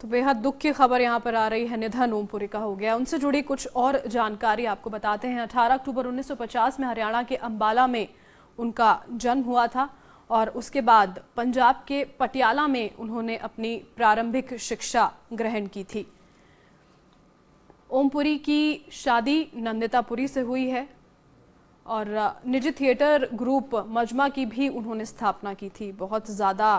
तो बेहद दुख की खबर यहाँ पर आ रही है। निधन ओमपुरी का हो गया। उनसे जुड़ी कुछ और जानकारी आपको बताते हैं। 18 अक्टूबर 1950 में हरियाणा के अंबाला में उनका जन्म हुआ था और उसके बाद पंजाब के पटियाला में उन्होंने अपनी प्रारंभिक शिक्षा ग्रहण की थी। ओमपुरी की शादी नंदितापुरी से हुई है और निजी थिएटर ग्रुप मजमा की भी उन्होंने स्थापना की थी। बहुत ज़्यादा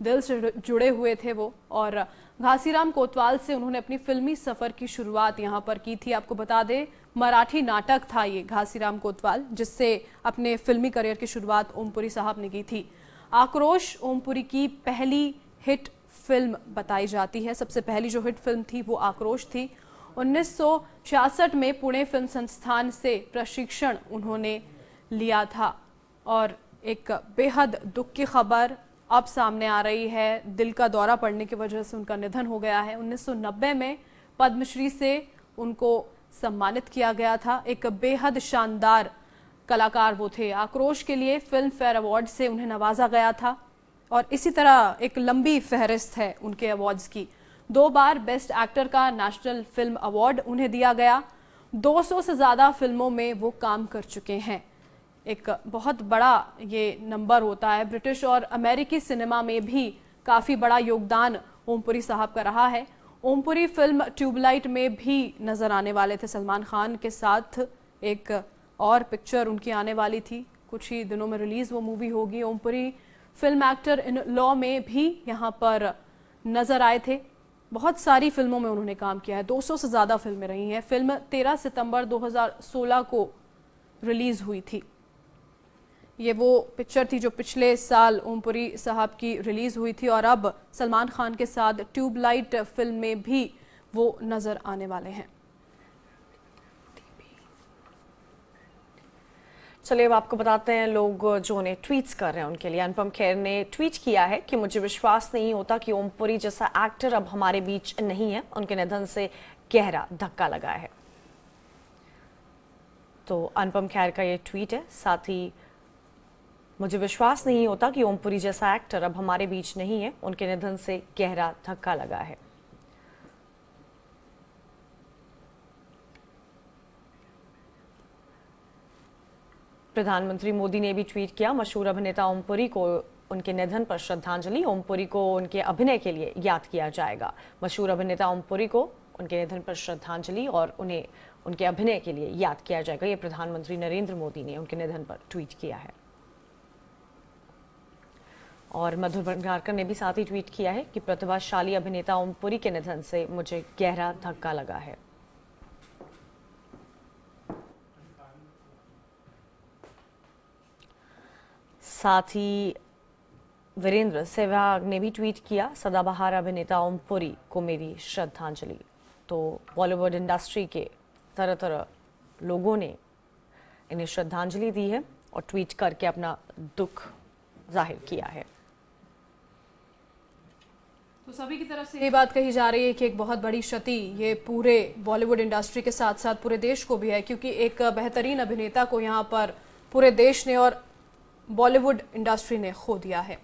दिल से जुड़े हुए थे वो। और घासीराम कोतवाल से उन्होंने अपनी फिल्मी सफ़र की शुरुआत यहाँ पर की थी। आपको बता दें, मराठी नाटक था ये घासीराम कोतवाल, जिससे अपने फिल्मी करियर की शुरुआत ओमपुरी साहब ने की थी। आक्रोश ओमपुरी की पहली हिट फ़िल्म बताई जाती है। सबसे पहली जो हिट फ़िल्म थी वो आक्रोश थी। 1966 में पुणे फ़िल्म संस्थान से प्रशिक्षण उन्होंने लिया था। और एक बेहद दुख की खबर अब सामने आ रही है दिल का दौरा पड़ने की वजह से उनका निधन हो गया है। 1990 में पद्मश्री से उनको सम्मानित किया गया था। एक बेहद शानदार कलाकार वो थे। आक्रोश के लिए फ़िल्म फेयर अवार्ड से उन्हें नवाजा गया था और इसी तरह एक लंबी फहरिस्त है उनके अवार्ड्स की। दो बार बेस्ट एक्टर का नेशनल फ़िल्म अवार्ड उन्हें दिया गया। 200 से ज़्यादा फ़िल्मों में वो काम कर चुके हैं। एक बहुत बड़ा ये नंबर होता है। ब्रिटिश और अमेरिकी सिनेमा में भी काफ़ी बड़ा योगदान ओमपुरी साहब का रहा है। ओमपुरी फ़िल्म ट्यूबलाइट में भी नज़र आने वाले थे। सलमान खान के साथ एक और पिक्चर उनकी आने वाली थी। कुछ ही दिनों में रिलीज़ वो मूवी होगी। Om Puri film actor in law में भी यहाँ पर नज़र आए थे। बहुत सारी फ़िल्मों में उन्होंने काम किया है। 200 से ज़्यादा फ़िल्में रही हैं। फ़िल्म 13 सितंबर 2016 को रिलीज़ हुई थी। ये वो पिक्चर थी जो पिछले साल ओमपुरी साहब की रिलीज़ हुई थी और अब सलमान खान के साथ ट्यूबलाइट फ़िल्म में भी वो नज़र आने वाले हैं। चलिए, अब आपको बताते हैं लोग जो उन्हें ट्वीट्स कर रहे हैं उनके लिए। अनुपम खेर ने ट्वीट किया है कि मुझे विश्वास नहीं होता कि ओमपुरी जैसा एक्टर अब हमारे बीच नहीं है। उनके निधन से गहरा धक्का लगा है। तो अनुपम खेर का ये ट्वीट है, साथ ही मुझे विश्वास नहीं होता कि ओमपुरी जैसा एक्टर अब हमारे बीच नहीं है। उनके निधन से गहरा धक्का लगा है। प्रधानमंत्री मोदी ने भी ट्वीट किया, मशहूर अभिनेता ओमपुरी को उनके निधन पर श्रद्धांजलि, ओमपुरी को उनके अभिनय के लिए याद किया जाएगा। मशहूर अभिनेता ओमपुरी को उनके निधन पर श्रद्धांजलि और उन्हें उनके अभिनय के लिए याद किया जाएगा। ये प्रधानमंत्री नरेंद्र मोदी ने उनके निधन पर ट्वीट किया है। और मधुर भंडारकर ने भी साथ ही ट्वीट किया है कि प्रतिभाशाली अभिनेता ओमपुरी के निधन से मुझे गहरा धक्का लगा है। साथ ही वीरेंद्र सहवाग ने भी ट्वीट किया, सदाबहार अभिनेता ओमपुरी को मेरी श्रद्धांजलि। तो बॉलीवुड इंडस्ट्री के तरह तरह लोगों ने इन्हें श्रद्धांजलि दी है और ट्वीट करके अपना दुख ज़ाहिर किया है। तो सभी की तरफ़ से ये बात कही जा रही है कि एक बहुत बड़ी क्षति ये पूरे बॉलीवुड इंडस्ट्री के साथ साथ पूरे देश को भी है, क्योंकि एक बेहतरीन अभिनेता को यहाँ पर पूरे देश ने और बॉलीवुड इंडस्ट्री ने खो दिया है।